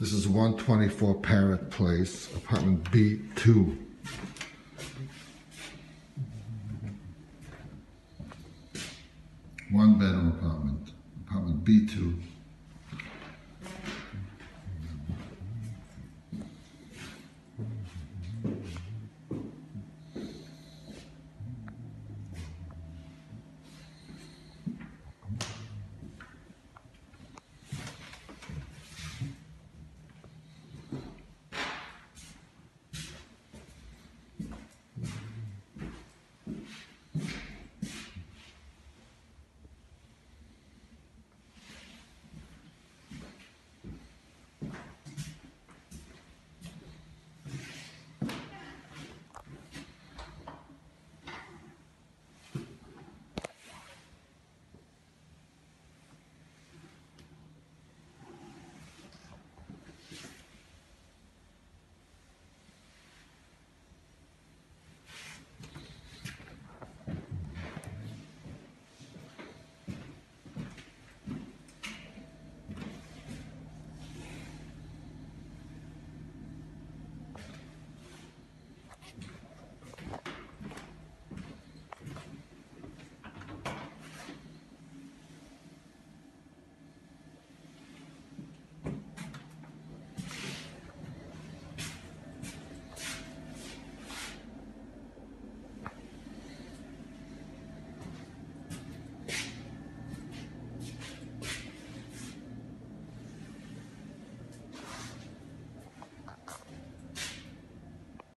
This is 124 Parrot Place, apartment B2. One bedroom apartment, apartment B2.